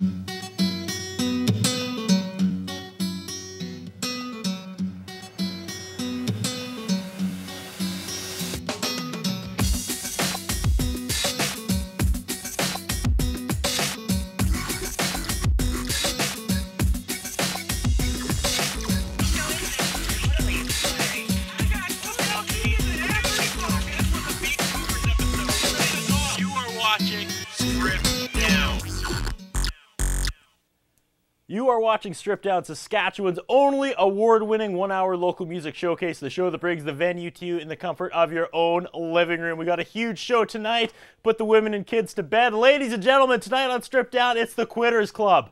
You are watching Stripped Down, Saskatchewan's only award winning one hour local music showcase, the show that brings the venue to you in the comfort of your own living room. We got a huge show tonight. Put the women and kids to bed. Ladies and gentlemen, tonight on Stripped Down, it's the Quitters Club.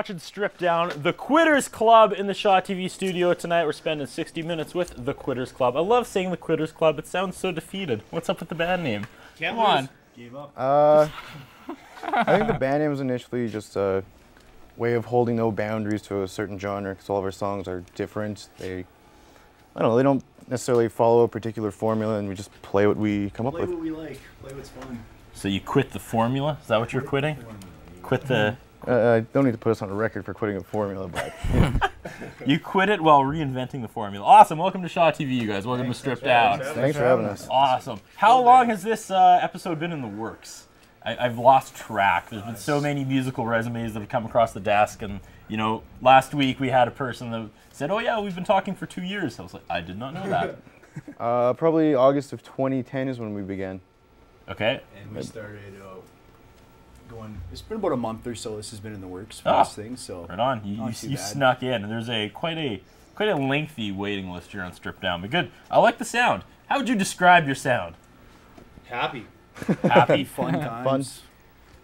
Watching Stripped Down, the Quitters Club in the Shaw TV studio tonight. We're spending 60 minutes with the Quitters Club. I love saying the Quitters Club. It sounds so defeated. What's up with the band name? Come on. Gave up. Uh, I think the band name was initially just a way of holding no boundaries to a certain genre because all of our songs are different. They, I don't know, they don't necessarily follow a particular formula, and we just play what we come up with. Play with. what we like. Play what's fun. So you quit the formula? Is that what you're quitting? Quit the. Uh, I don't need to put us on a record for quitting a formula, but You quit it while reinventing the formula. Awesome. Welcome to Shaw TV, you guys. Welcome to Stripped Out. thanks for having us. Awesome. How long has this uh, episode been in the works? I, I've lost track. There's been so many musical resumes that have come across the desk, and you know, last week we had a person that said, "Oh yeah, we've been talking for two years." I was like, I did not know that. Uh, probably August of 2010 is when we began. Okay. And we started uh, going. It's been about a month or so. This has been in the works for Ah. this thing. So Right on. You, you, you snuck in, and there's a quite a quite a lengthy waiting list here on Stripped Down. But good. I like the sound. How would you describe your sound? happy, Happy, fun times.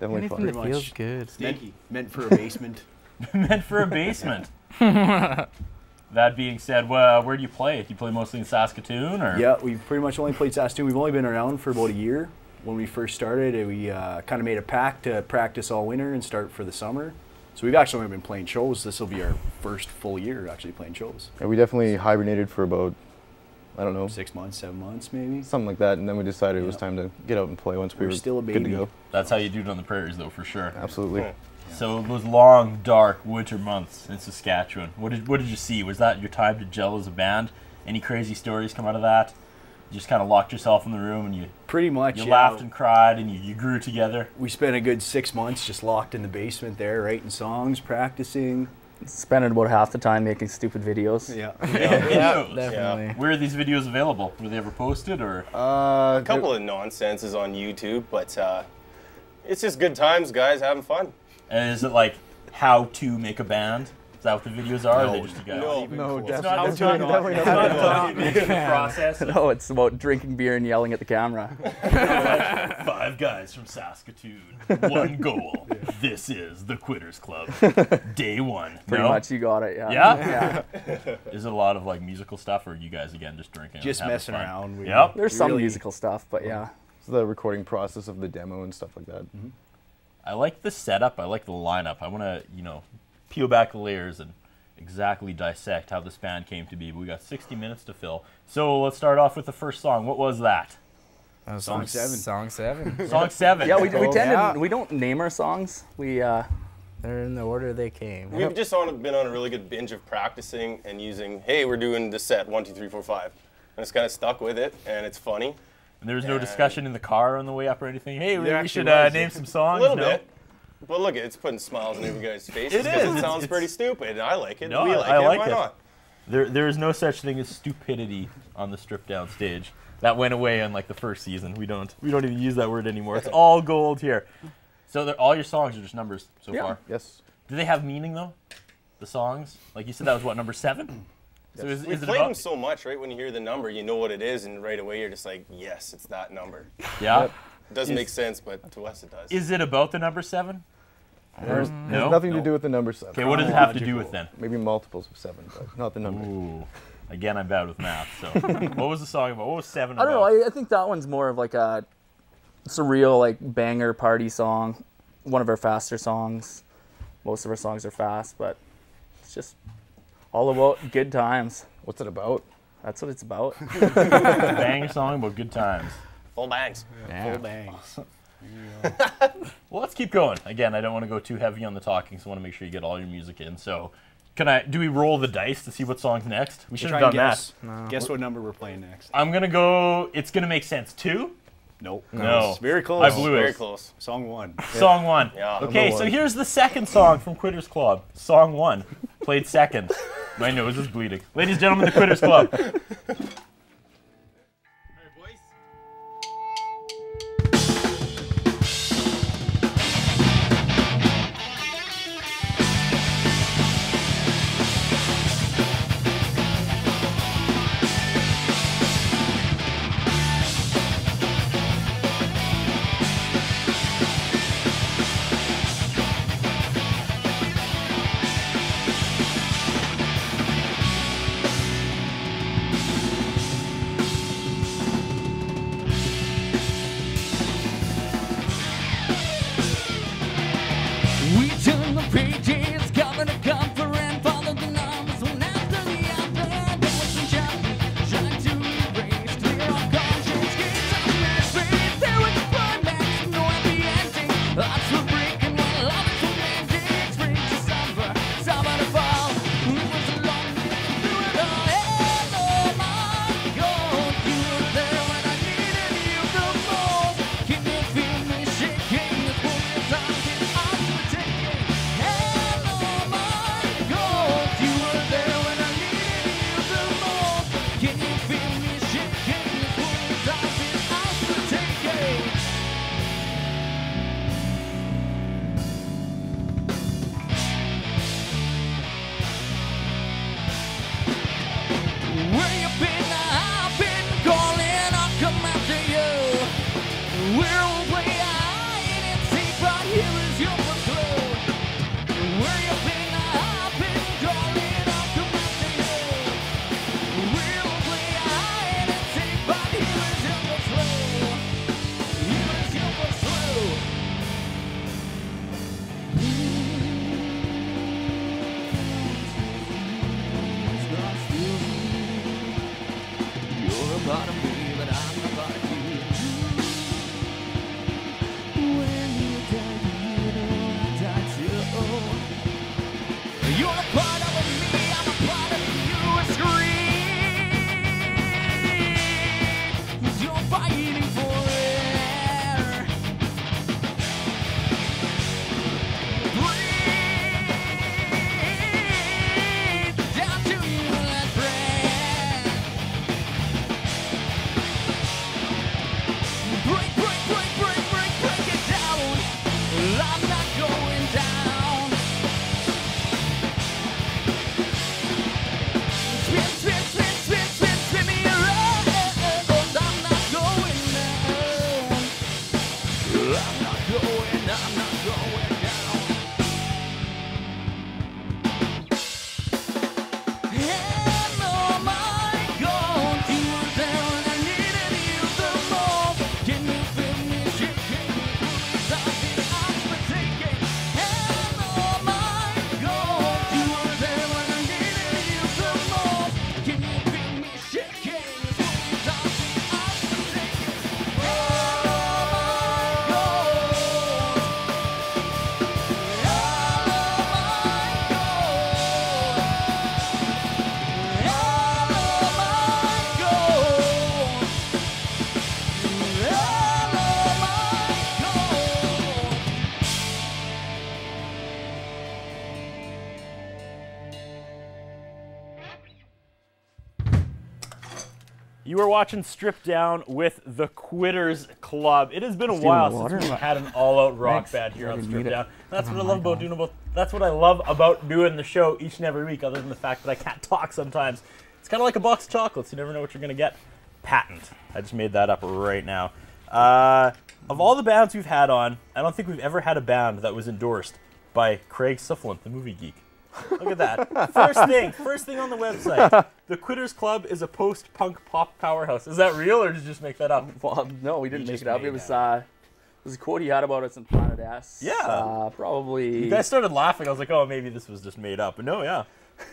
Definitely Anything fun. that Pretty feels much. good. Meant, meant for a basement. meant for a basement. that being said, well, where do you play? Do you play mostly in Saskatoon, or yeah, we've pretty much only played Saskatoon. We've only been around for about a year. When we first started, we uh, kind of made a pact to practice all winter and start for the summer. So we've actually only been playing shows. This will be our first full year actually playing shows. Yeah, we definitely hibernated for about, I don't know, Six months, seven months, maybe. something like that, and then we decided it was time to get out and play once we We're were still a good to go. That's how you do it on the prairies, though, for sure. Absolutely. So those long, dark winter months in Saskatchewan. What did what did you see? Was that your time to gel as a band? Any crazy stories come out of that? You just kind of locked yourself in the room and you Pretty much. you yeah. laughed and cried and you, you grew together. we spent a good six months just locked in the basement there, writing songs, practicing. Spending about half the time making stupid videos. Yeah. Videos. Definitely. Where are these videos available? Were they ever posted or? Uh, A couple of nonsenses on YouTube, but uh, it's just good times, guys, having fun. And is it like how to make a band? Is that what the videos are? or are they No. just you guys? No, no, It's not, definitely, it's not, definitely it's not. not process. No, it's about drinking beer and yelling at the camera. Five guys from Saskatoon, one goal. This is the Quitters Club. Day one. Pretty No? much, you got it. Yeah. Yeah? Yeah. Is it a lot of like musical stuff, or are you guys again just drinking? and Just having messing fun? around. We- Yep. There's some really- musical stuff, but yeah. It's the recording process of the demo and stuff like that. Mm-hmm. I like the setup. I like the lineup. I want to, you know, peel back the layers and exactly dissect how this band came to be. But we got 60 minutes to fill. So let's start off with the first song. What was that? Uh, Song seven. Song seven. Song seven. Yeah, we, we tend yeah. to we don't name our songs. We uh, They're in the order they came. We've just on, been on a really good binge of practicing and using, hey, we're doing the set one, two, three, four, five. And it's kind of stuck with it, and it's funny. And there was no discussion in the car on the way up or anything. Hey, we, we should uh, name some songs. A songs. little no? bit. But look, it's putting smiles on every guy's faces It because is. it sounds it's- pretty stupid. and I like it. No, we I- like I it. like Why it. not? There, there is no such thing as stupidity on the stripped down stage. That went away on like the first season. We don't, we don't even use that word anymore. It's all gold here. So all your songs are just numbers so Yeah. far. Yes. Do they have meaning though? The songs, like you said, that was what number seven. So is, We is it played about? them so much, right? When you hear the number, you know what it is, and right away you're just like, yes, it's that number. yeah. It doesn't Is- make sense, but to us it does. Is it about the number seven? There's, mm, No? there's nothing No. to do with the number seven. Okay, what does it have to do with then? Maybe multiples of seven, but not the number. Ooh. Again, I'm bad with math. So, what was the song about? What was seven I about? don't know. I, I think that one's more of like a surreal, like banger party song. One of our faster songs. Most of our songs are fast, but it's just all about good times. What's it about? That's what it's about. Banger song about good times. Full bangs. Full bangs. Well, let's keep going. Again, I don't want to go too heavy on the talking, so I want to make sure you get all your music in. So, can I? Do we roll the dice to see what song's next? We should Try have and done guess. that. Guess what number we're playing next? I'm gonna go. It's gonna make sense. Two. Nope. No. It's very close. I blew it. Very close. Song one. Song one. Yeah. Okay, Number so here's the second song from Quitters Club. Song one, played second. My nose is bleeding. Ladies and gentlemen, the Quitters Club. Watching Stripped Down with the Quitters Club. It has been a while since we've had an all-out rock Thanks. band here on Strip. Down. That's what I Oh love about God. doing about. That's what I love about doing the show each and every week. Other than the fact that I can't talk sometimes, it's kind of like a box of chocolates. You never know what you're gonna get. Patent. I just made that up right now. Uh, of all the bands we've had on, I don't think we've ever had a band that was endorsed by Craig Silliphant, the movie geek. Look at that. First thing, first thing on the website. The Quitters Club is a post-punk pop powerhouse. Is that real, or did you just make that up? Well, no, we didn't You make it up. It was uh, it was a quote he had about us in Planet S. Yeah. Uh, probably. You guys started laughing. I was like, oh, maybe this was just made up. But no, yeah.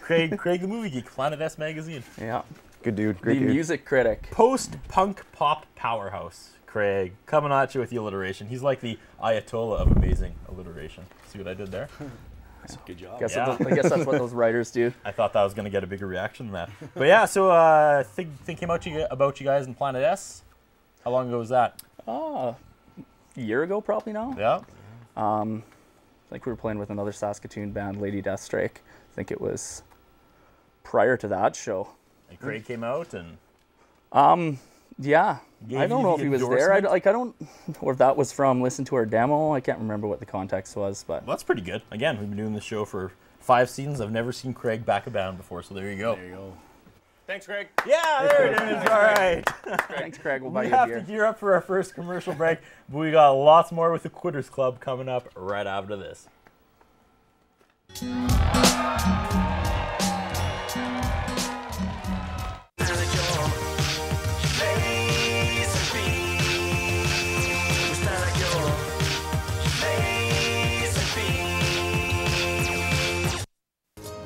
Craig, Craig the movie geek, Planet S magazine. yeah. Good dude. The dude. music critic. Post-punk pop powerhouse. Craig coming at you with the alliteration. He's like the Ayatollah of amazing alliteration. See what I did there? Good job. Guess Yeah. what I guess that's what those writers do. I thought that was gonna get a bigger reaction than that. But yeah, so uh, think, thinking about you about you guys in Planet S. How long ago was that? Oh, a year ago probably now. Yeah. Um, I think we were playing with another Saskatoon band, Lady Deathstrike. I think it was prior to that show. And Craig came out and Um, yeah. Gave I don't you know if he was there. I, like I don't, or if that was from listen to our demo. I can't remember what the context was, but well, that's pretty good. Again, we've been doing this show for five seasons. I've never seen Craig back a band before, so there you go. There you go. Thanks, Craig. Yeah, there it is. All right. thanks, Craig. We'll buy We you a beer. We have to gear up for our first commercial break, but we got lots more with the Quitters Club coming up right after this.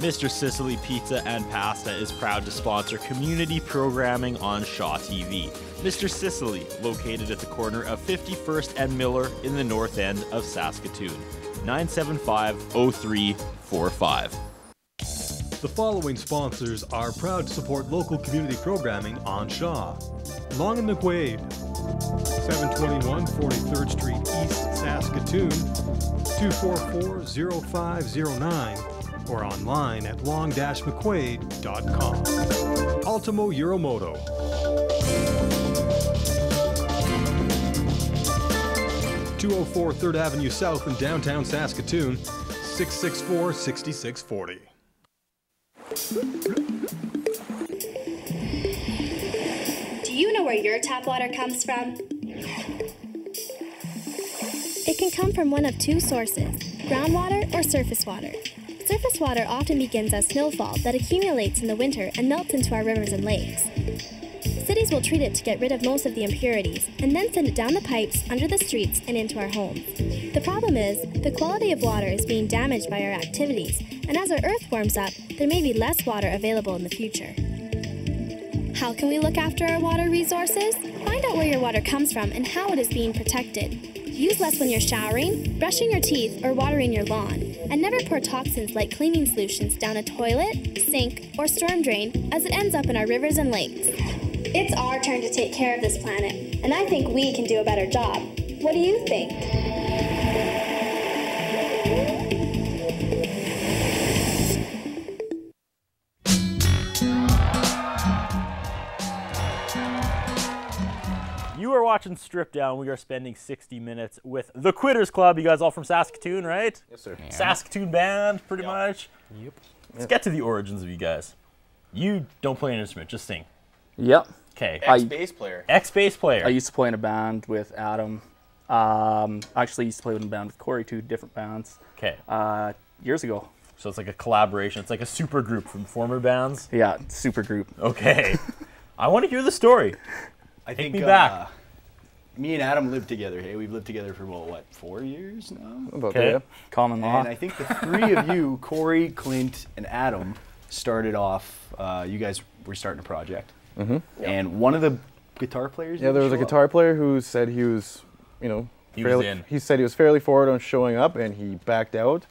Mr. Sicily Pizza and Pasta is proud to sponsor community programming on Shaw TV. Mr. Sicily, located at the corner of 51st and Miller in the north end of Saskatoon. 975 0345. The following sponsors are proud to support local community programming on Shaw. Long and McQuade, 721 43rd Street East, Saskatoon, 244-0509, or online at long-mcquade.com. Ultimo Euromoto, 204 3rd Avenue South in downtown Saskatoon, 664 6640. Do you know where your tap water comes from? It can come from one of two sources groundwater or surface water. Surface water often begins as snowfall that accumulates in the winter and melts into our rivers and lakes. Cities will treat it to get rid of most of the impurities and then send it down the pipes, under the streets, and into our homes. The problem is, the quality of water is being damaged by our activities, and as our earth warms up, there may be less water available in the future. How can we look after our water resources? Find out where your water comes from and how it is being protected. Use less when you're showering, brushing your teeth, or watering your lawn. And never pour toxins like cleaning solutions down a toilet, sink, or storm drain as it ends up in our rivers and lakes. It's our turn to take care of this planet, and I think we can do a better job. What do you think? Watching Stripped Down. We are spending 60 minutes with the Quitters Club. You guys all from Saskatoon, right? Yes, sir. Saskatoon band, pretty much. Yep. Let's get to the origins of you guys. You don't play an instrument, just sing. Yep. Okay. I- Ex bass player. Ex bass player. I used to play in a band with Adam Um, I actually used to play with a band with Corey, two different bands, Okay. uh, years ago. So it's like a collaboration. It's like a super group from former bands. Yeah, super group. Okay. I want to hear the story. I Take think me uh, back. Me and Adam lived together. Hey, we've lived together for about what four years now. About Okay. that. Common law. And I think the three of you, Corey, Clint, and Adam, started off. Uh, you guys were starting a project, mm-hmm. and one of the guitar players. Yeah, there was a show up. guitar player who said he was, you know, He was fairly, in. he said he was fairly forward on showing up, and he backed out.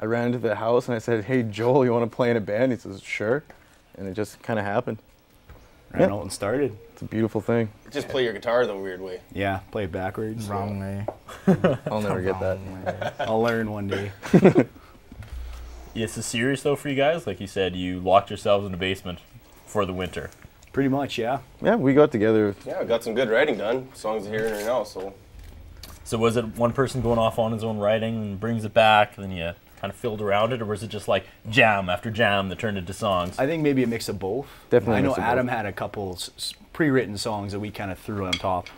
I ran into the house and I said, "Hey, Joel, you want to play in a band?" He says, "Sure," and it just kind of happened. Ran Yeah. out and started. It's a beautiful thing. Just play your guitar the weird way. Yeah, play it backwards. Wrong way. I'll never get that. I'll learn one day. Yeah, this is serious though for you guys. Like you said, you locked yourselves in the basement for the winter. Pretty much, yeah. Yeah, we got together. Yeah, got some good writing done. Songs are here and now, so So was it one person going off on his own writing and brings it back, and then you kind of filled around it, or was it just like jam after jam that turned into songs? I think maybe a mix of both. Definitely I know Adam both. had a couple s- s- pre-written songs that we kind of threw on top.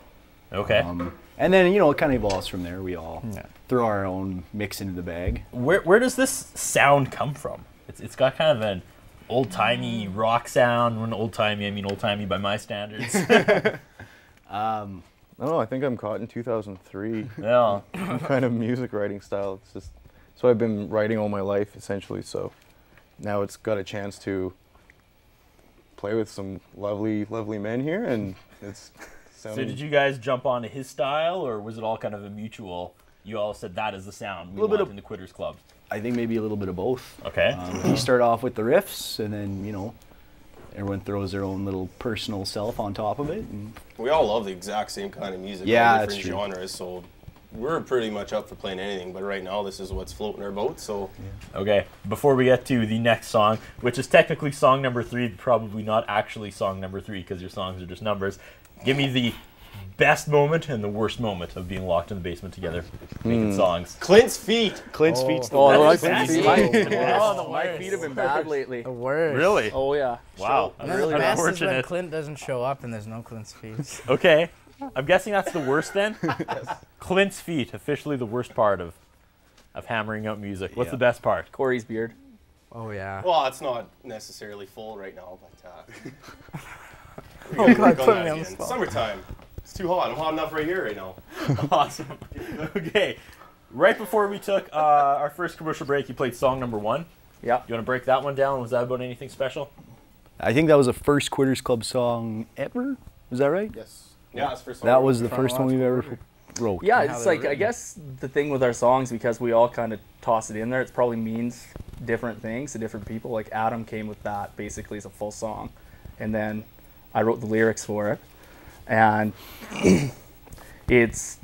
Okay. Um, and then you know it kind of evolves from there. We all Yeah. throw our own mix into the bag. where where does this sound come from? It's it's got kind of an old timey rock sound. When old timey, I mean old timey by my standards. I don't know. I think I'm caught in 2003 yeah. kind of music writing style. It's just so I've been writing all my life essentially. So now it's got a chance to play with some lovely, lovely men here, and it's. So did you guys jump onto his style, or was it all kind of a mutual? You all said that is the sound we Little bit of- in the Quitters Club. I think maybe a little bit of both. Okay. Um, he started off with the riffs, and then you know, everyone throws their own little personal self on top of it. And we all love the exact same kind of music. Yeah, all that's different true. genres. So we're pretty much up for playing anything. But right now, this is what's floating our boat. So Okay, before we get to the next song, which is technically song number three, probably not actually song number three because your songs are just numbers, give me the best moment and the worst moment of being locked in the basement together making hmm. songs. Clint's feet. Clint's oh. feet's the Oh, That my is feet, my, oh, my feet have been bad lately. The worst. Really? Oh yeah. Wow. And That's then the really best is when unfortunate. Clint doesn't show up and there's no Clint's feet. Okay, I'm guessing that's the worst then. Clint's feet, officially the worst part of of hammering out music. What's Yeah. the best part? Corey's beard. Oh yeah. Well, it's not necessarily full right now, but. Uh, we Oh, gotta God, on put that me on the again. spot. Summertime. It's too hot. I'm hot enough right here right now. awesome. Okay, right before we took uh, our first commercial break, you played song number one. Yeah. Do you want to break that one down? Was that about anything special? I think that was the first Quitters Club song ever. Is that right? Yes. Yeah, it's for. That was the first one we've ever wrote. Yeah, it's they're like I guess the thing with our songs because we all kind of toss it in there. It probably means different things to different people. Like Adam came with that basically as a full song, and then I wrote the lyrics for it, and it's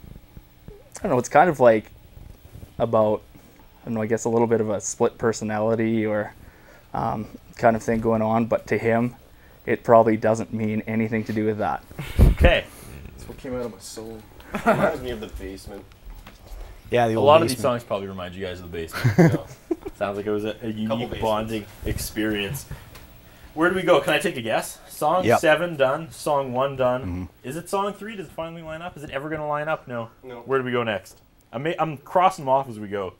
I don't know. It's kind of like about I don't know. I guess a little bit of a split personality or um, kind of thing going on. But to him, it probably doesn't mean anything to do with that. Okay. That's what came out of my soul. Reminds me of the basement. Yeah, the A old lot of these songs probably remind you guys of the basement. so. Sounds like it was a, a unique bonding experience. Where do we go? Can I take a guess? Song Yep. seven done. Song one done. Mm-hmm. Is it song three? Does it finally line up? Is it ever going to line up? No. No. Where do we go next? I'm, I'm crossing them off as we go.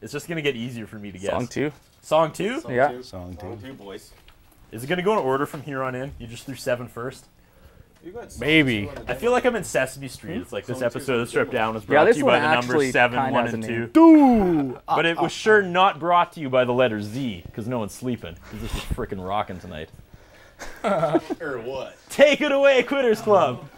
It's just going to get easier for me to guess. Song two. Song two? Song Yeah. two. Song Song two. two, boys. Is it going to go in order from here on in? You just threw seven first? You got song Maybe. two on the I feel like I'm in Sesame Street. Hmm? It's like this Song episode of Stripped Down was brought this to you by the numbers seven, one, and name. two. But it was sure not brought to you by the letter Z, because no one's sleeping. 'cause this is freaking rocking tonight. Or what? Take it away, Quitters Club.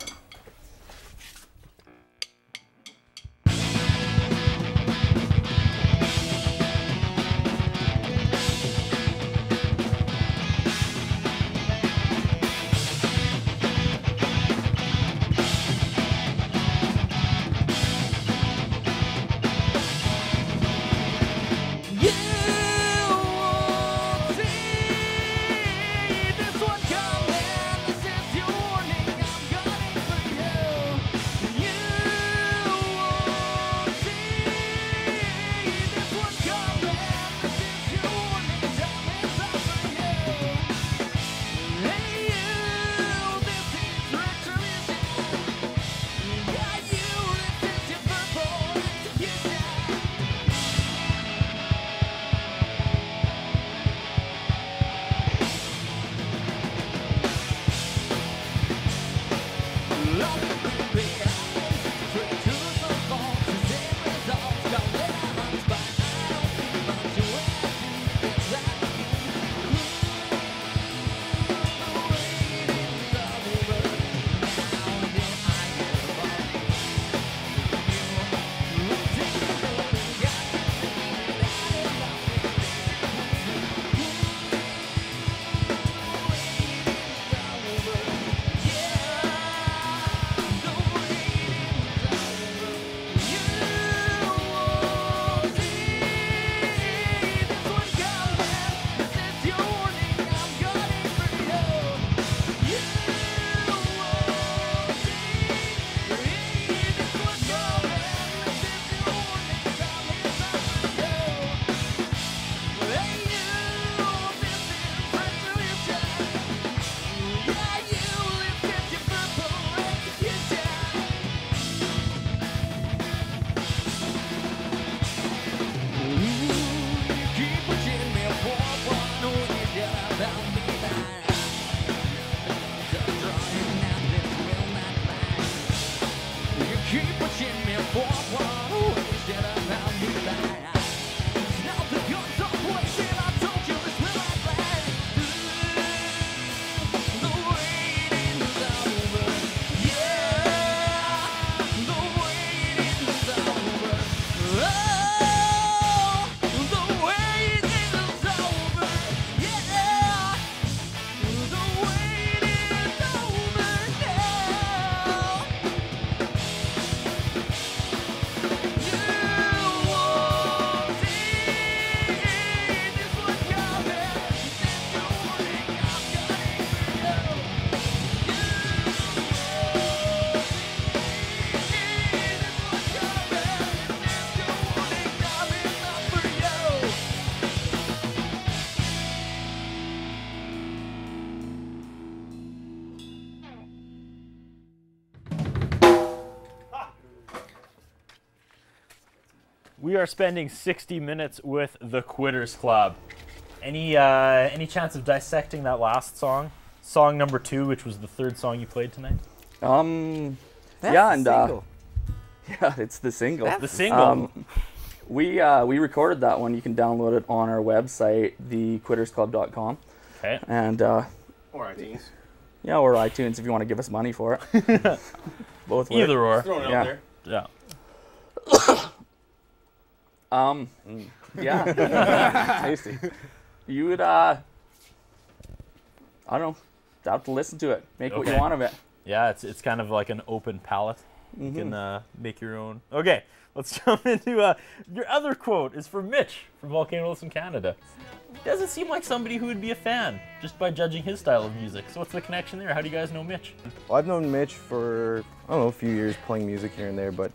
Are spending 60 minutes with the Quitters Club. Any uh, any chance of dissecting that last song? Song number two, which was the third song you played tonight. Um, That's yeah, the and uh, yeah, it's the single. That's The single. Um, we uh, we recorded that one. You can download it on our website, thequittersclub.com, okay. and uh, Or iTunes. yeah, or iTunes if you want to give us money for it. Both work. Either or. Throwing Yeah. out there. Yeah. Um, yeah, tasty. You would uh, I don't know, have to listen to it. Make what you want of it. Yeah, it's it's kind of like an open palette. You can uh, make your own. Okay, let's jump into uh, your other quote is from Mitch from Volcanoes in Canada. Doesn't seem like somebody who would be a fan just by judging his style of music. So what's the connection there? How do you guys know Mitch? Well, I've known Mitch for I don't know a few years playing music here and there, but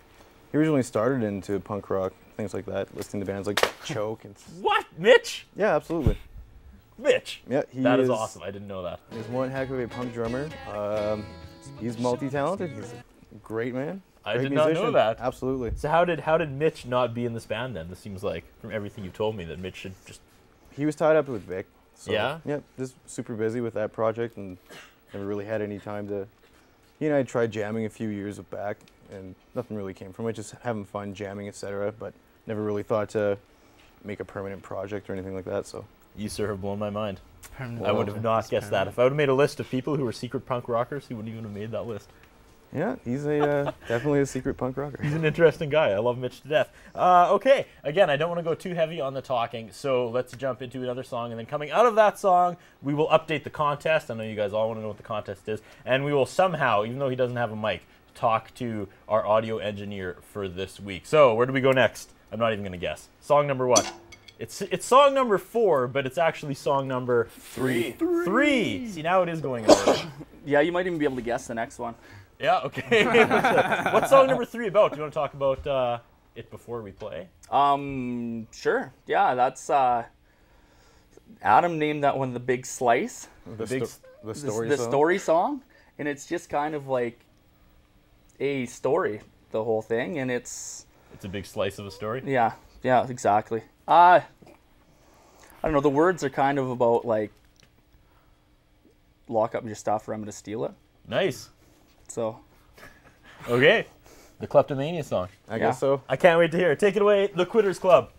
he originally started into punk rock, things like that, listening to bands like Choke and What, Mitch? yeah, absolutely. Mitch. Yeah, he That is awesome. I didn't know that. He's one heck of a punk drummer. Um, he's multi-talented. He's a great man. I did not know that. Absolutely. So how did how did Mitch not be in this band then? This seems like from everything you've told me that Mitch should just He was tied up with Vic. So, Yeah? Yeah, just super busy with that project and never really had any time to. He and I tried jamming a few years back, and nothing really came from it. Just having fun jamming, etc. But never really thought to make a permanent project or anything like that. So you sir have blown my mind. Permanent I would have not it's guessed that. If I would have made a list of people who were secret punk rockers, he wouldn't even have made that list. yeah, he's a uh, definitely a secret punk rocker. He's an interesting guy. I love Mitch to death. Uh, okay, again, I don't want to go too heavy on the talking, so let's jump into another song. And then coming out of that song, we will update the contest. I know you guys all want to know what the contest is. And we will somehow, even though he doesn't have a mic, talk to our audio engineer for this week. So, where do we go next? I'm not even going to guess. Song number what? It's, it's song number four, but it's actually song number Three. three. See, now it is going in. Yeah, you might even be able to guess the next one. Yeah, okay. What's song number three about? Do you want to talk about uh, it before we play? Um, sure. Yeah, that's uh, Adam named that one the Big Slice. The, big sto- the the, story. the song. story song, and it's just kind of like a story, the whole thing, and it's It's a big slice of a story. yeah, yeah, exactly. Uh I don't know. The words are kind of about like lock up your stuff, or I'm gonna steal it. Nice. So Okay. The Kleptomania song. I Yeah. guess so. I can't wait to hear it. Take it away, The Quitters Club.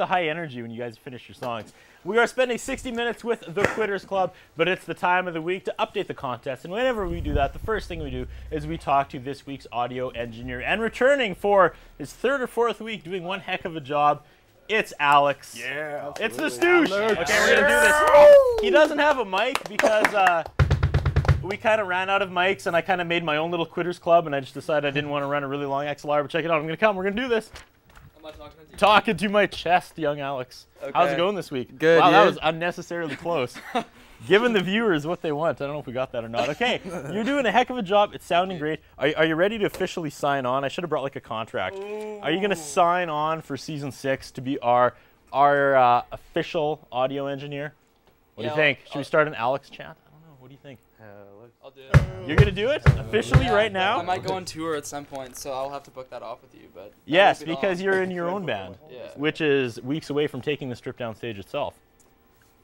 The high energy when you guys finish your songs. We are spending 60 minutes with the Quitters Club, but it's the time of the week to update the contest. And whenever we do that, the first thing we do is we talk to this week's audio engineer. And returning for his third or fourth week doing one heck of a job, it's Alex. Yeah. It's the Stoosh. Okay, we're gonna do this. He doesn't have a mic because uh, we kind of ran out of mics, and I kind of made my own little quitters club, and I just decided I didn't want to run a really long XLR. But check it out. I'm gonna come. We're gonna do this. Talking to my chest, young Alex. How's it going this week? Good, Wow, that was unnecessarily close. Giving the viewers what they want. I don't know if we got that or not. Okay, you're doing a heck of a job. It's sounding great. Are, are you ready to officially sign on? I should have brought like a contract. Are you going to sign on for season six to be our our uh, official audio engineer? What Yeah, do you think? Should we start an Alex chat? I don't know. What do you think? I'll do it. You're going to do it officially right now? I might go on tour at some point, so I'll have to book that off with you. But that Yes, won't be because long. you're in your own band, Yeah. which is weeks away from taking the Stripped Down stage itself.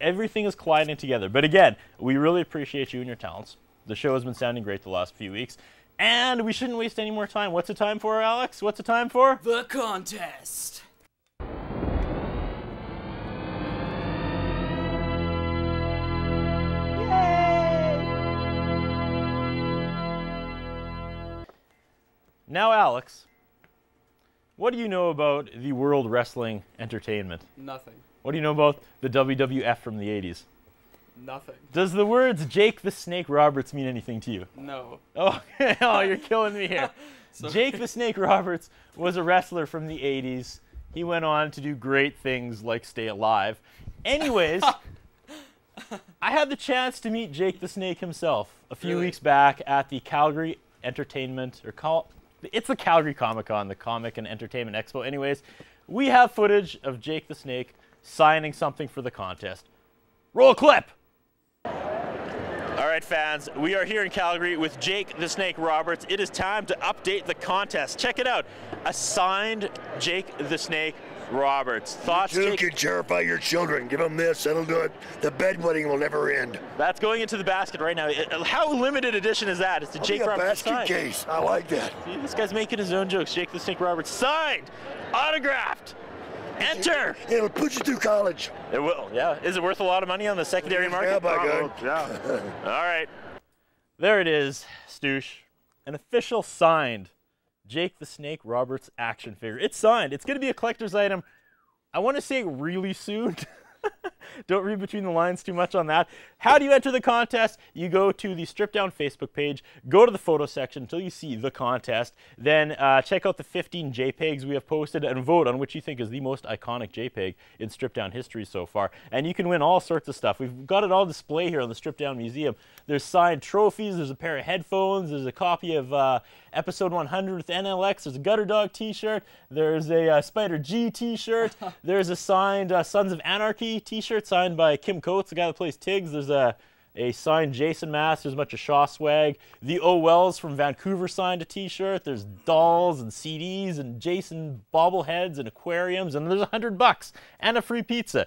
Everything is colliding together. But again, we really appreciate you and your talents. The show has been sounding great the last few weeks. And we shouldn't waste any more time. What's the time for, Alex? What's the time for? The contest. Now, Alex, what do you know about the World Wrestling Entertainment? Nothing. What do you know about the WWF from the 80s? Nothing. Does the words Jake the Snake Roberts mean anything to you? No. Oh, oh you're killing me here. Jake the Snake Roberts was a wrestler from the 80s. He went on to do great things like stay alive. Anyways, I had the chance to meet Jake the Snake himself a few Really? weeks back at the Calgary Entertainment or call it's the Calgary Comic Con, the Comic and Entertainment Expo. Anyways, we have footage of Jake the Snake signing something for the contest. Roll clip. All right, fans, we are here in Calgary with Jake the Snake Roberts. It is time to update the contest. Check it out. A signed Jake the Snake Roberts. Thoughts, You Jake? can terrify your children. Give them this. That'll do it. The bedwetting will never end. That's going into the basket right now. Uh, How limited edition is that? It's a I'll Jake Roberts basket signed. case. I like that. See, this guy's making his own jokes. Jake the Snake Roberts signed, autographed. Enter. It'll put you through college. It will. Yeah. Is it worth a lot of money on the secondary market? Yeah, by God. yeah. All right. There it is, Stoosh. An official signed Jake the Snake Roberts action figure. It's signed. It's going to be a collector's item. I want to say really soon. Don't read between the lines too much on that. How do you enter the contest? You go to the Stripped Down Facebook page, go to the photo section until you see the contest, then uh, check out the 15 JPEGs we have posted and vote on which you think is the most iconic JPEG in Stripped Down history so far. And you can win all sorts of stuff. We've got it all display here on the Stripped Down Museum. There's signed trophies, there's a pair of headphones, there's a copy of uh, episode 100 with NLX, there's a Gutter Dog t shirt, there's a uh, Spider G t shirt, there's a signed uh, Sons of Anarchy t shirt signed by Kim Coates, the guy that plays Tiggs. There's a a signed Jason mask. There's a bunch of Shaw swag. The O Wells from Vancouver signed a T-shirt. There's dolls and CDs and Jason bobbleheads and aquariums, and there's a hundred bucks and a free pizza.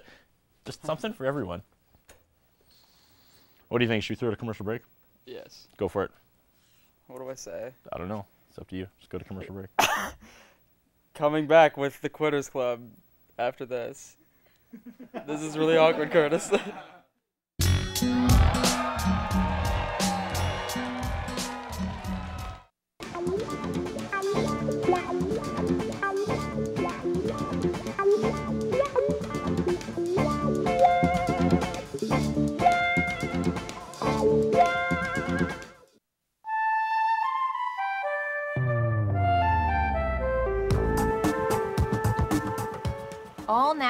Just something for everyone. What do you think? Should we throw it a commercial break? Yes. Go for it. What do I say? I don't know. It's up to you. Just go to commercial break. Coming back with the Quitters Club after this. this is really awkward, Curtis.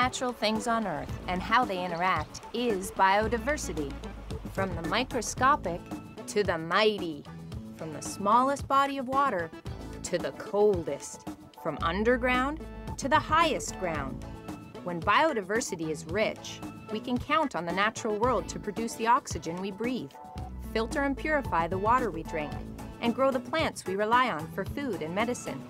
natural things on Earth and how they interact is biodiversity. From the microscopic to the mighty, from the smallest body of water to the coldest, from underground to the highest ground. When biodiversity is rich, we can count on the natural world to produce the oxygen we breathe, filter and purify the water we drink, and grow the plants we rely on for food and medicine.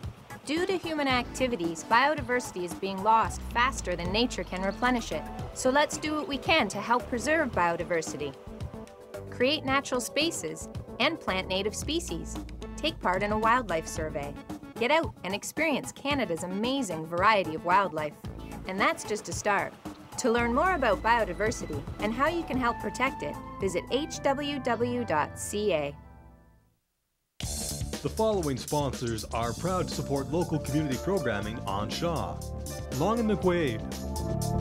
Due to human activities, biodiversity is being lost faster than nature can replenish it. So let's do what we can to help preserve biodiversity. Create natural spaces and plant native species. Take part in a wildlife survey. Get out and experience Canada's amazing variety of wildlife. And that's just a start. To learn more about biodiversity and how you can help protect it, visit hww.ca. The following sponsors are proud to support local community programming on Shaw. Long and McQuade,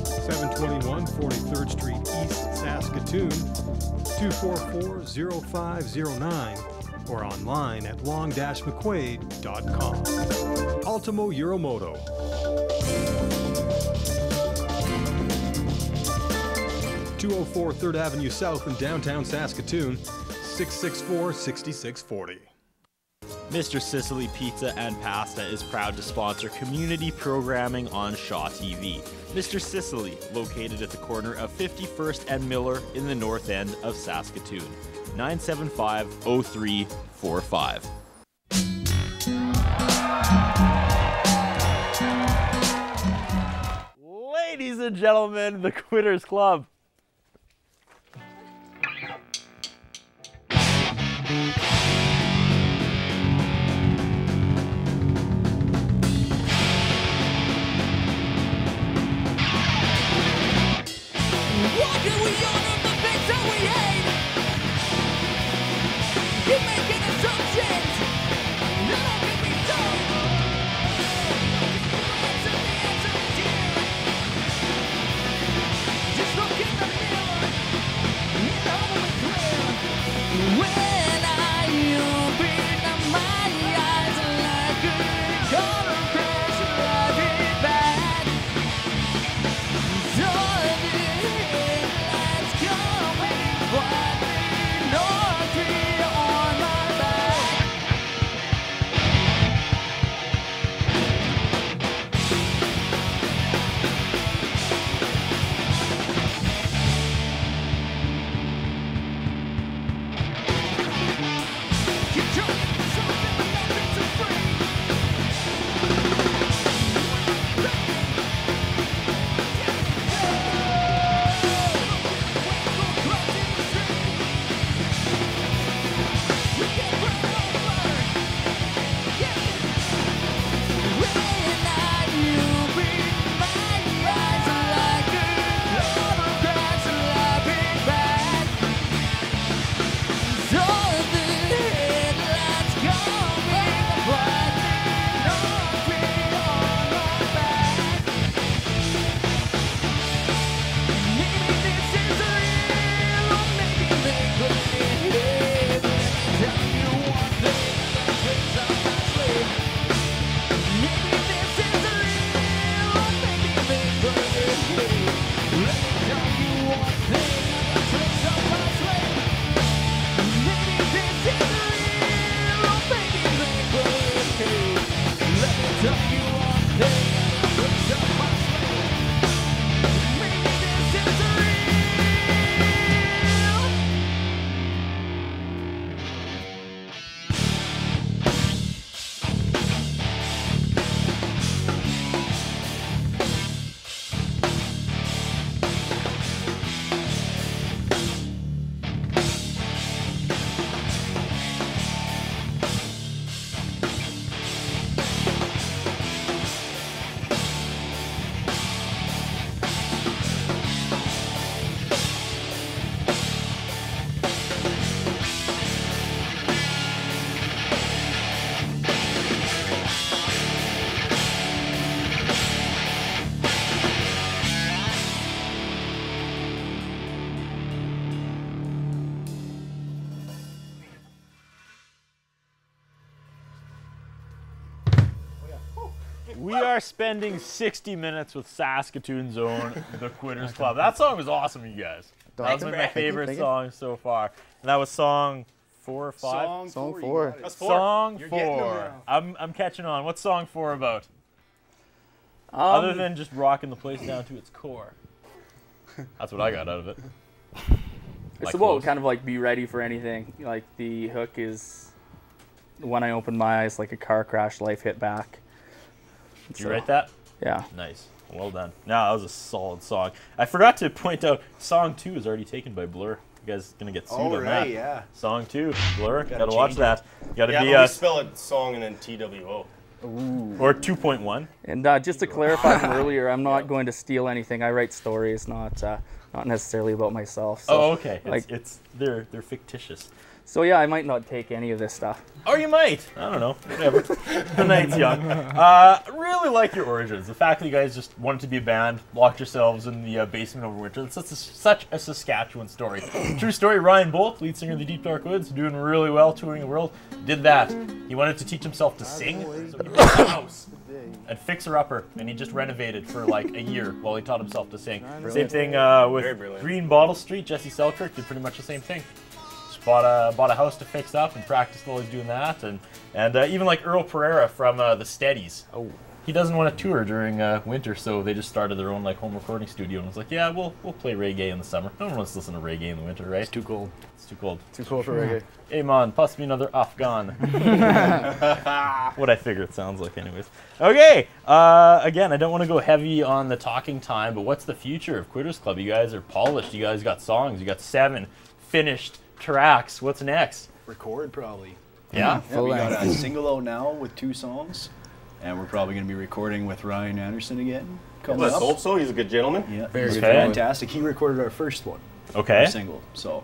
721 43rd Street East, Saskatoon, 244-0509, or online at long-mcquade.com. Ultimo Euromoto. 204 3rd Avenue South in downtown Saskatoon, 664 6640. Mr. Sicily Pizza and Pasta is proud to sponsor community programming on Shaw TV. Mr. Sicily, located at the corner of 51st and Miller in the north end of Saskatoon. 975 0345. Ladies and gentlemen, the Quitters Club. Spending 60 minutes with Saskatoon's own The Quitters Club. That song was awesome, you guys. That was Thank my you. Thank you, favorite thank you. song so far. And that was song four or five? Song Song four. four. you got it. That's four. Song You're four. I'm, I'm catching on. What's song four about? Um, Other than just rocking the place down to its core. That's what I got out of it. It's Like about close. kind of like be ready for anything. Like the hook is when I opened my eyes, like a car crash, life hit back. Did you write that? Yeah. Nice. Well done. No, that was a solid song. I forgot to point out song two is already taken by Blur. You guys gonna get sued Oh, on right, that. yeah. Song two, Blur. Gotta Gotta, watch change it. that. Gotta Yeah, be but we uh, spell it song and then TWO. Or 2.1. And uh, just to clarify from earlier, I'm not going to steal anything. I write stories, not uh, not necessarily about myself. So, oh, okay. It's, Like, it's they're they're fictitious. So yeah, I might not take any of this stuff. Or you might. I don't know. Whatever. the night's young. Uh, really like your origins. The fact that you guys just wanted to be a band, locked yourselves in the uh, basement over winter. It's such a, such a Saskatchewan story. True story. Ryan Boldt, lead singer of the Deep Dark Woods, doing really well, touring the world. Did that. He wanted to teach himself to sing, so he built a house. A fixer upper, and he just renovated for like a year while he taught himself to sing. Same thing uh, with. Green Bottle Street. Jesse Selkirk did pretty much the same thing just bought a bought a house to fix up and practiced while he's doing that, and and uh, even like Earl Pereira from uh, the Steadies. Oh. He doesn't want to tour during uh, winter, so they just started their own like home recording studio and was like, yeah, we'll we'll play reggae in the summer. No one wants to listen to reggae in the winter, right? It's too cold. It's too cold. Too cold for reggae. Hey man, pass me another Afghan. what I figure it sounds like, anyways. Okay. Uh, again, I don't want to go heavy on the talking time, but what's the future of Quitters Club? You guys are polished. You guys got songs. You got seven finished tracks. What's next? Record probably. Yeah? yeah we got a single out now with two songs, and we're probably going to be recording with Ryan Anderson again. Coming Let's up. hope so. He's a good gentleman. Yeah, Very he's good. fantastic. He recorded our first one. Okay. Our single. So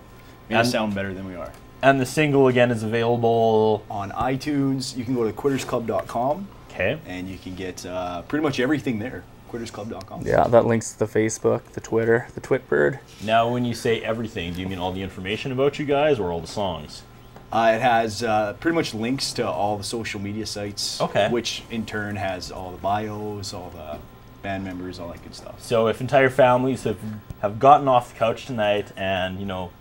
made us And- sound better than we are. And the single again is available on iTunes. You can go to quittersclub.com. Okay. And you can get uh, pretty much everything there. Quittersclub.com. Yeah, that links to the Facebook, the Twitter, the Twitbird. Now, when you say everything, do you mean all the information about you guys or all the songs? Uh, it has uh, pretty much links to all the social media sites. Okay. Which in turn has all the bios, all the band members, all that good stuff. So if entire families have have gotten off the couch tonight and you know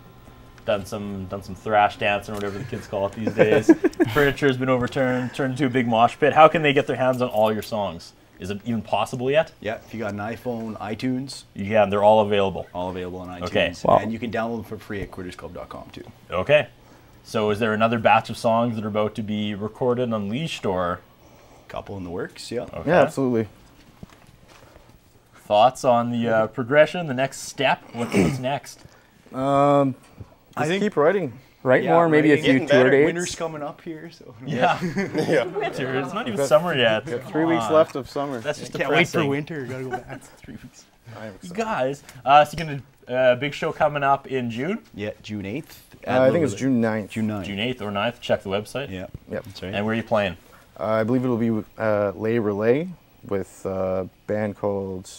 done some done some thrash dancing or whatever the kids call it these days, furniture has been overturned, turned into a big mosh pit. How can they get their hands on all your songs? Is it even possible yet? Yeah, if you got an iPhone, iTunes. Yeah, they're all available. All available on iTunes. Okay. Wow. And you can download them for free at quittersclub.com too. Okay. So is there another batch of songs that are about to be recorded and unleashed or? Couple in the works, yeah. Okay. Yeah, absolutely. Thoughts on the uh, progression, the next step? What, what's next? Um, I think- keep writing. Write more, maybe a few tour dates. Winter's coming up here, so Yeah. yeah. Winter. It's not even Got- summer yet. got three Come weeks on. left of summer. That's just Can't wait for depressing. winter. Gotta go back three weeks. You guys, uh, so you're gonna uh, big show coming up in June. Yeah, June 8th. Uh, I think it's June 9th. June 9th. June 8th or 9th. Check the website. Yeah. Yep. That's right. And where are you playing? Uh, I believe it'll be uh, Le Relais with a band called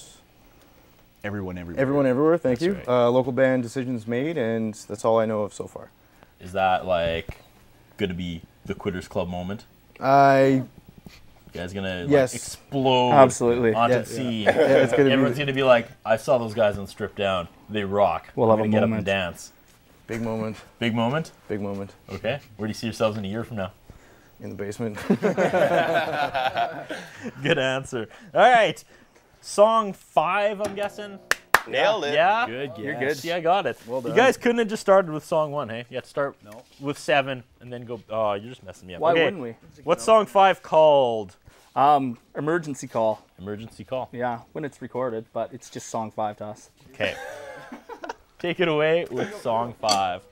Everyone Everywhere. Everyone Everywhere. Thank That's you. right. Uh, local band decisions made, and that's all I know of so far. Is that like gonna be the Quitters Club moment? I You guys gonna like, Yes. explode Absolutely. onto Yeah. the scene. Yeah, it's gonna Everyone's the- gonna be like, I saw those guys on Stripped Down. They rock. We'll I'm have a gonna get up and dance. big moment. Big moment. Big moment Okay. Where do you see yourselves in a year from now? in the basement. Good answer. All right. Song five, I'm guessing. Nailed it. Yeah. Good You're good. See, I got it. Well You guys couldn't have just started with song one, hey? You had to start No. with seven and then go. Oh, you're just messing me up. Why Okay. wouldn't we? What's song five called? Um, emergency call. Emergency call. Yeah, when it's recorded, but it's just song five to us. Okay. Take it away with song five.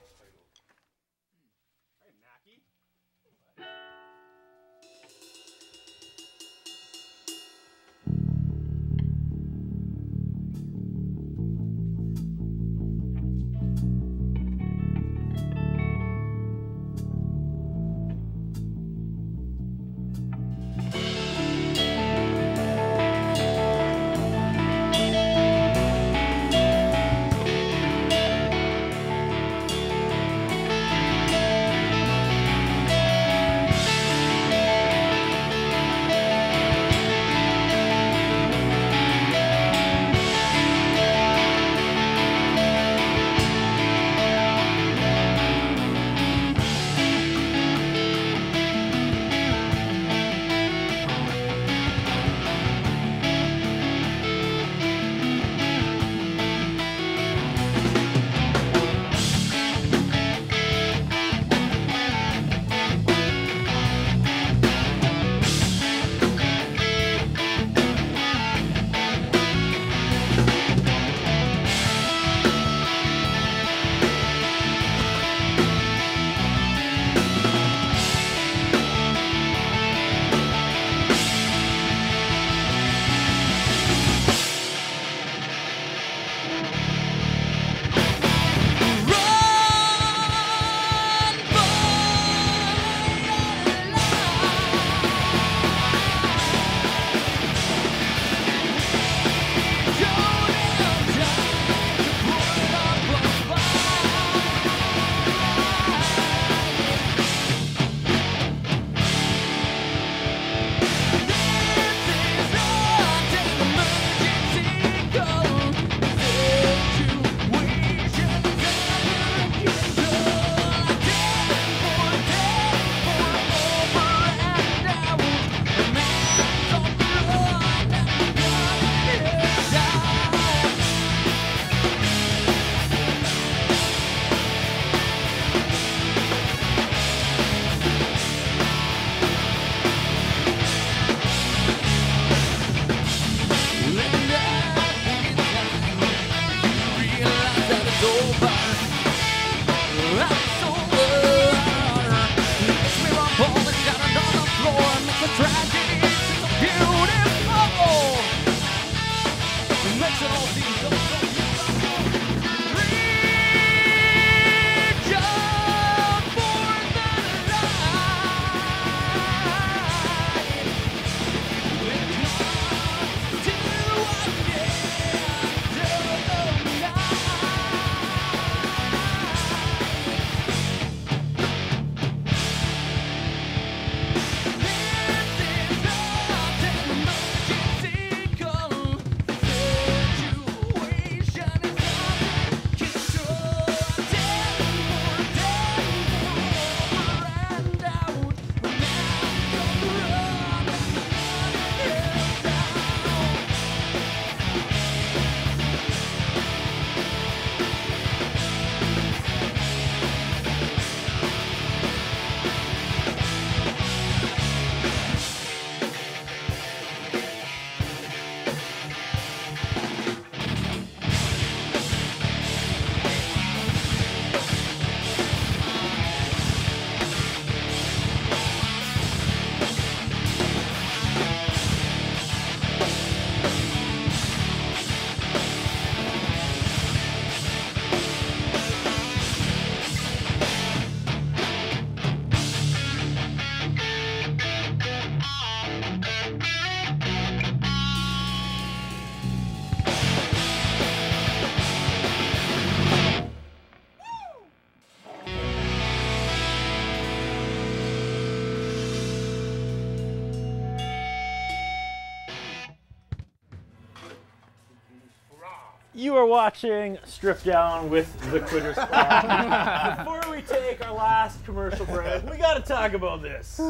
You are watching Stripped Down with the Quitters Club. Before we take our last commercial break, we got to talk about this.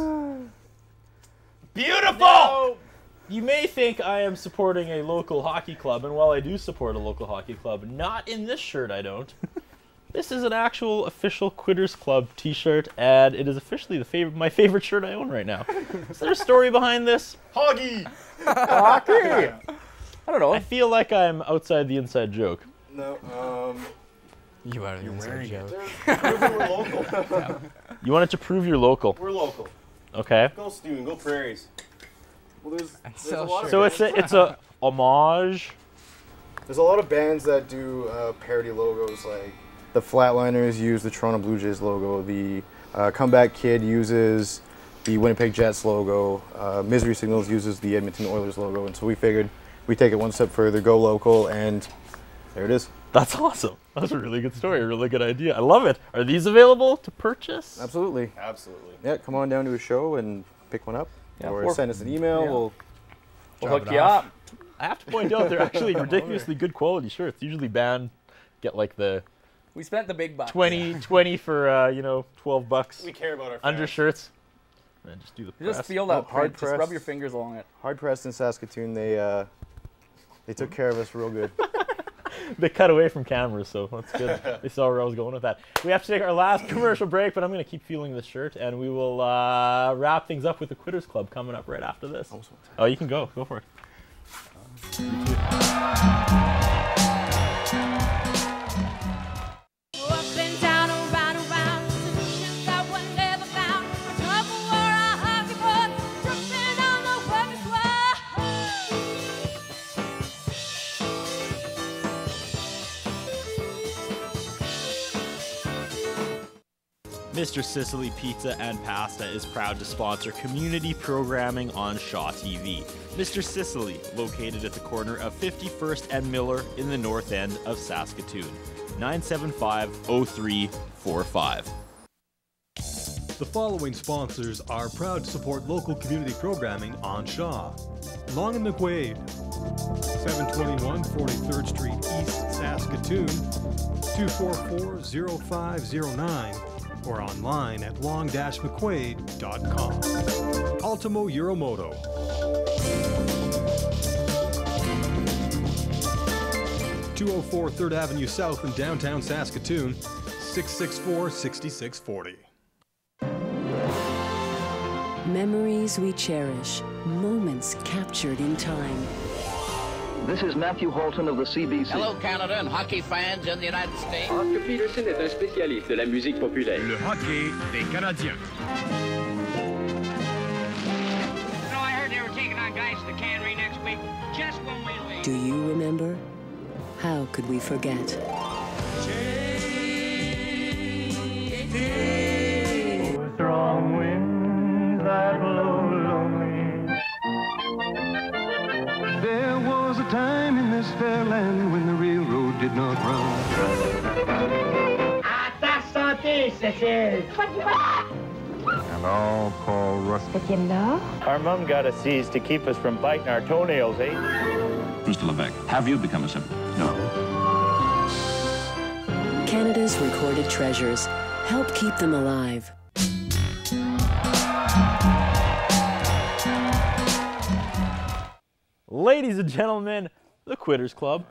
Beautiful! Now, you may think I am supporting a local hockey club, and while I do support a local hockey club, not in this shirt, I don't. this is an actual official Quitters Club T-shirt, and it is officially the favorite, my favorite shirt I own right now. is there a story behind this? Hoggy! Hockey! I don't know. I feel like I'm outside the inside joke. No, um. You are the inside joke. we're local. You wanted to prove you're local. We're local. Okay. Go Steven, go Prairies. Well, there's, there's a so lot of So it's a it's a homage. There's a lot of bands that do uh, parody logos, like the Flatliners use the Toronto Blue Jays logo. The uh, Comeback Kid uses the Winnipeg Jets logo. Uh, Misery Signals uses the Edmonton Oilers logo. And so we figured we take it one step further, go local, and there it is. That's awesome. That's a really good story. A really good idea. I love it. Are these available to purchase? Absolutely. Absolutely. Yeah, come on down to a show and pick one up, Yeah, or or- send us an email. yeah. We'll We'll hook you off. up. I have to point out they're actually ridiculously good quality shirts. Usually band get like the We spent the big bucks. 20, 20 for uh, you know 12 bucks We care about our fans. undershirts. And just do the Just press. feel Oh, that hard print. Just rub your fingers along it. hard pressed in Saskatoon. They uh, they took care of us real good. they cut away from cameras, so that's good. they saw where I was going with that. We have to take our last commercial break, but I'm going to keep feeling this shirt, and we will uh, wrap things up with the Quitters Club coming up right after this. Oh, you can go. Go for it. Mr. Sicily Pizza and Pasta is proud to sponsor community programming on Shaw TV. Mr. Sicily, located at the corner of 51st and Miller in the north end of Saskatoon. 975 0345. The following sponsors are proud to support local community programming on Shaw. Long and McQuade, 721 43rd Street East, Saskatoon, 244-0509, or online at long-mcquade.com. Ultimo Euromoto, 204 3rd Avenue South in downtown Saskatoon, 664 6640. Memories we cherish, moments captured in time. This is Matthew Halton of the CBC. Hello, Canada and hockey fans in the United States. Mark Peterson est un spécialiste de la musique populaire. Le hockey des Canadiens. No, I heard they were taking on guys to the cannery next week, just when we leave. Do you remember? How could we forget? Strong railroad did not. À ta santé, Cécile. And I'll call Rusty. Our mom got us these to keep us from biting our toenails, eh? Mr. Levesque, have you become a symbol? No. Canada's recorded treasures. Help keep them alive. Ladies and gentlemen, the Quitters Club.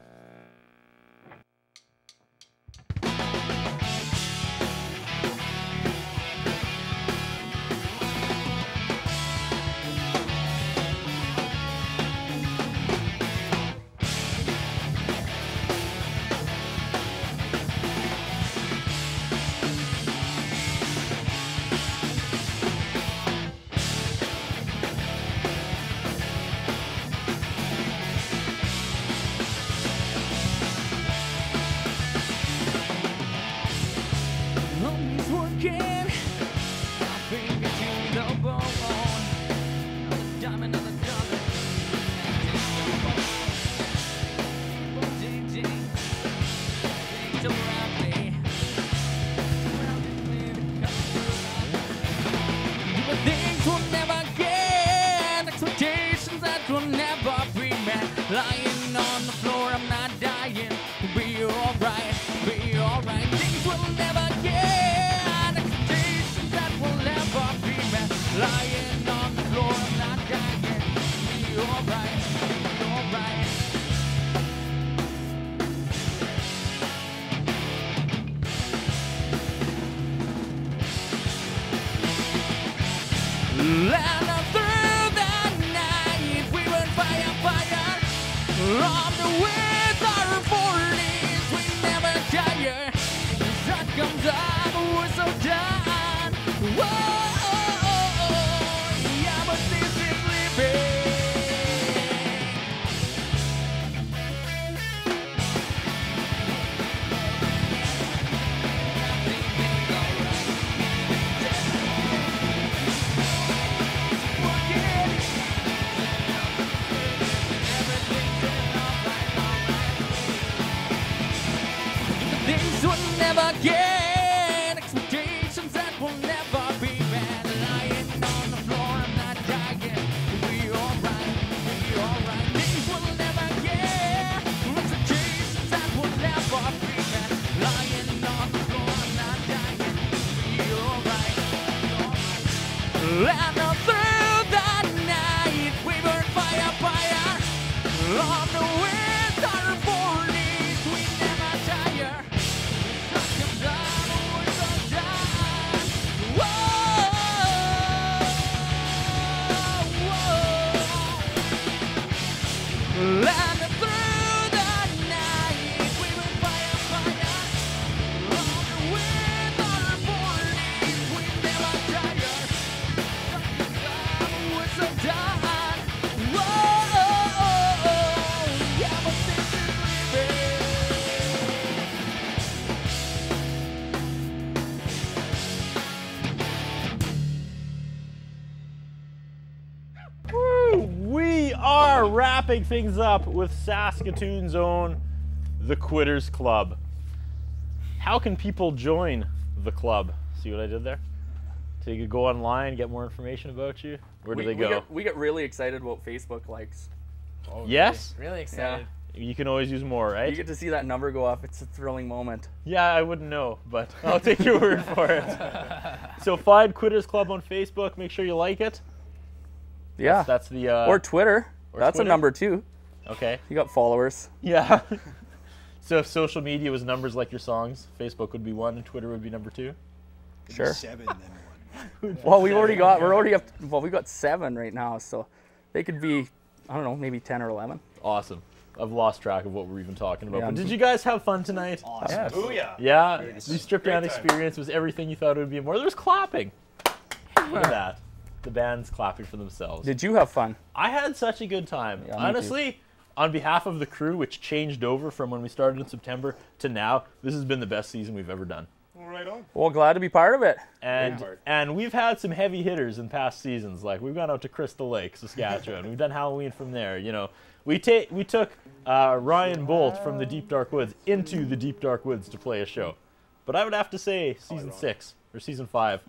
Wrapping things up with Saskatoon's own The Quitters Club. How can people join the club? See what I did there? So you could go online, get more information about you. Where do we, they we go? get, we get really excited about Facebook likes. yes? Really excited. You can always use more, right? You get to see that number go up. It's a thrilling moment. Yeah, I wouldn't know, but I'll take your word for it. So find Quitters Club on Facebook. Make sure you like it. Yeah. That's, that's the uh, or Twitter. Or That's Twitter. a number two. Okay. You got followers. Yeah. so if social media was numbers like your songs, Facebook would be one, and Twitter would be number two. Sure. Seven, then one. Well, we already got we're already up. Well, we got seven right now, so they could be I don't know, maybe ten or eleven. Awesome. I've lost track of what we're even talking about. Yeah. But did you guys have fun tonight? Awesome. Yes. Booyah. Yeah. Yes. The stripped down time. experience was everything you thought it would be more. There was clapping. Look at that. The band's clapping for themselves. Did you have fun? I had such a good time. Yeah, me too. Honestly, on behalf of the crew, which changed over from when we started in September to now, this has been the best season we've ever done. Right on. Well, glad to be part of it. And Great part. and we've had some heavy hitters in past seasons. Like we've gone out to Crystal Lake, Saskatchewan. we've done Halloween from there. You know, we take we took uh, Ryan Boldt from the Deep Dark Woods into the Deep Dark Woods to play a show. But I would have to say season six or season five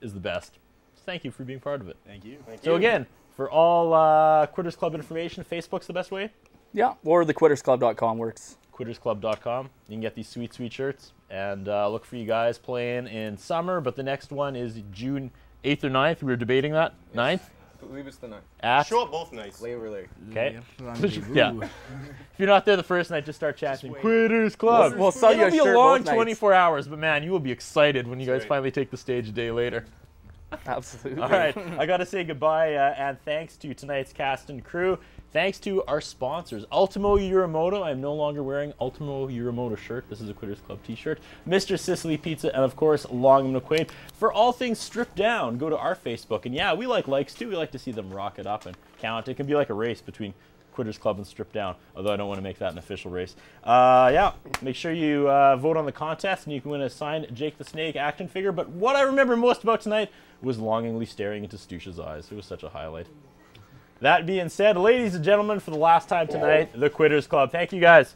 is the best. So thank you for being part of it. Thank you. Thank So you. again, for all uh, Quitters Club information, Facebook's the best way. Yeah, or the thequittersclub.com works. quittersclub.com. You can get these sweet, sweet shirts. And uh, look for you guys playing in summer. But the next one is June 8th or 9th. We were debating that. 9th? I believe it's the ninth. At? Show up both nights. Labor Lake. Okay. Rendezvous. yeah. If you're not there the first night, just start chanting Quitters Club. We'll- we'll sell you It'll a be shirt a long both nights. 24 hours, but man, you will be excited when you guys right. finally take the stage a day later. Absolutely. All right, I got to say goodbye uh, and thanks to tonight's cast and crew. Thanks to our sponsors, Ultimo Euromoto. I'm no longer wearing Ultimo Euromoto shirt. This is a Quitters Club t-shirt. Mr. Sicily Pizza, and of course, Long and McQuade. For all things stripped down, go to our Facebook. And yeah, we like likes too. We like to see them rock it up and count. It can be like a race between Quitters Club and Stripped Down, although I don't want to make that an official race. Uh, yeah, make sure you uh, vote on the contest and you can win a signed Jake the Snake action figure. But what I remember most about tonight was longingly staring into Stusha's eyes. It was such a highlight. That being said, ladies and gentlemen, for the last time tonight, the Quitters Club. Thank you guys.